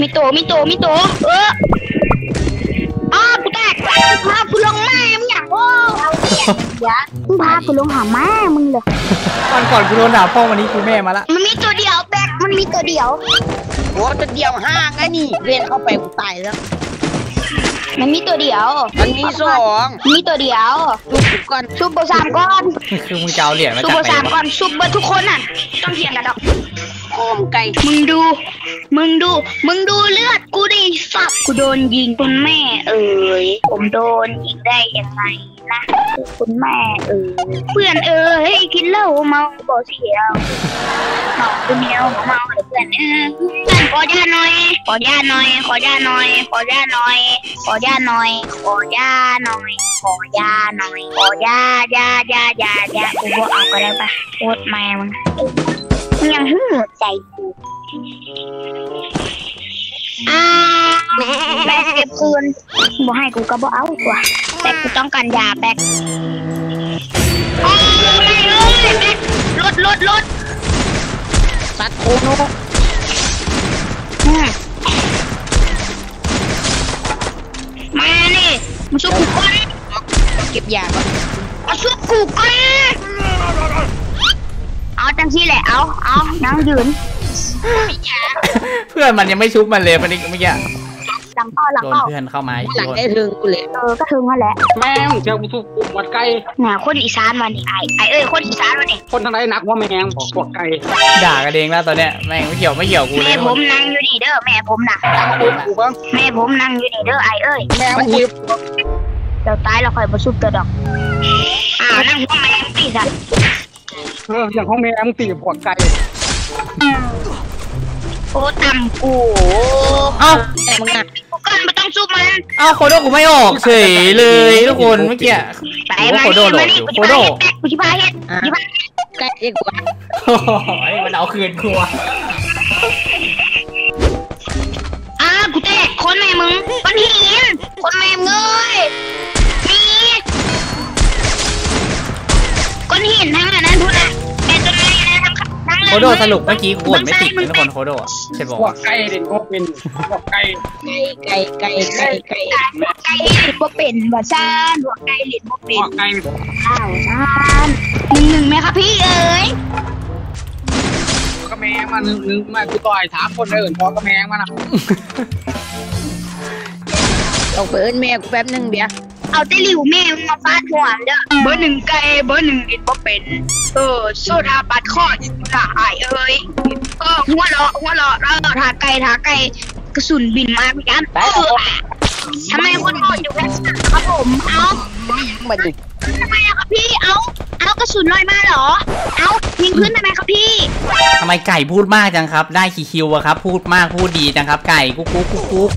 มีโตมีโตมีโตเอออ้าวกูแตกพากูลงแม่มึงอย่างโอ้เอาเนี่ยยะมึงพากูลงหาแม่มึงเลยวันก่อนกูโดนด่าพ่อวันนี้กูแม่มาละมันมีตัวเดียวแบกมันมีตัวเดียวโอ้จะเดียวห้างไงนี่เรียนเข้าไปกูตายแล้วมันมีตัวเดียว มันมีสอง มีตัวเดียวจุกจุกก่อนซุปเปอร์สามก้อน คือมึงจะเอาเหรียญมาซุปจากเปอร์ไหนสามวะก้อนซุปเปอร์ทุกคนน่ะ ต้องเถียงกันดอก โอมไก่ มึงดู มึงดู มึงดูเลือดกูดิสับกูโดนยิงคุณแม่ เอ๋ยผมโดนยิงได้ยังไงนะคุณแม่เอ๋ยเพื่อนเอ๋ยกินเหล้าเมาบ่เสียวเมาคนเดียวเมาเพื่อนเออเพื่อนขอยาหน่อย ขอยาหน่อย ขอยาหน่อย ขอยาหน่อย ขอยาหน่อย ขอยาหน่อย ขอยาหน่อย ขอยายายายายากูบอกเอาก็ได้ปะโคตรแม่มึงมึง ยังหึ่งใจกูอ่าแบกเก็บคืนบ่ให้กูก็บ่เอาตัวแบกกูต้องการยาแบกโอ้ยเอ้ยแบกรถรถรถสัตว์โคโนมมานี่มาช่วยกูก่อนเก็บยาก่อนมาช่วยกูก่อน เอาจังซี่แหละ เอาเอานั่งยืนเพื่อนมันยังไม่ชุบมันเลยวันนี้เมื่อกี้หลังเป้าหลังโดนเป้าเพื่อนเข้ามาอีกหลังโดนได้ถึงกูเลยเออก็ถึงนั่นแหละ แม่งเจ้ากูถูกวัดไก่เนี่ยคนอีสานมานี่ไอไอเอ้ยคนอีสานมานี่คนทางไหนนักว่าแมงบอกพวกไก่ด่ากันเองแล้วตอนเนี้ยแม่งไม่เกี่ยวไม่เกี่ยวกูเลแม่ยผมนั่งอยู่นี่เด้อแม่ผมน่ะกูบ้างแม่ผมนั่งอยู่นี่เด้อไอเอ้ยแม่มันยิบเดี๋ยวตายเราค่อยมาซุบตัวดอกอ้าวนั่งหัวแม่งตีสัตว์ เอออย่างของแมงตีพวกไก่โอ้ตำกูเอ้า แต่มึงอะกูเกินไม่ต้องซุบมัน เอ้าโคโดกูไม่ออกเฉยเลยทุกคนเมื่อกี้ไปโอ้มาโคโดนี่โหลมาดอนี่ยู่กูโคจะโดพาเฮ็ดกูจะพาเฮ็ดกูจะพาไก่เองกูอะโอ้ยมันเอาคืนครัวอ้าวกูแตกคนแม่มึงคนหินคนแม่มึงเอ้ยมีคนหินทั้งนั้น โคโดสรุปเมื่อกี้กูกดไม่ติดนะทุกคนโคโดอะใช่บอกพวว่ากไก่เด่นพวกเป็นพวกไก่ไก่ไก่ไก่ไก่ไก่ไก่ลิดบ่เป็นว่าซ่านหัวไก่ลิดบ่เป็พนวกไก่อ้าวซ่านหนึ่งหนึ่งไหมครับพี่เอ๋ยก็แมงมันนึงมากูต่อยถามคนอื่นพอก็แมงมันอะต้องไปเอิ้นแม่กูแป๊บนึงเดี๋ยว เอาแต่หลิวแม่มึงมาฟาดหัวเด้อเบอร์หนึ่งไก่เบอร์หนึ่งลิดบ่เป็น เออโซดาปัดข้อด่าอายเอ้ยเออหัวเราะหัวเราะแล้วทาไก่ทาไก่กระสุนบินมาเหมือนกันเออทำไมคนโหดอยู่แค่สามครับผมเอามาดิทำไมอะครับพี่เอาเอากระสุนลอยมาเหรอ เอายิงขึ้นทำไมครับพี่ทำไมไก่พูดมากจังครับ ได้กี่คิวอะครับ พูดมากพูดดีจังครับ ไก่กุ๊กกุ๊กกุ๊กกุ๊ก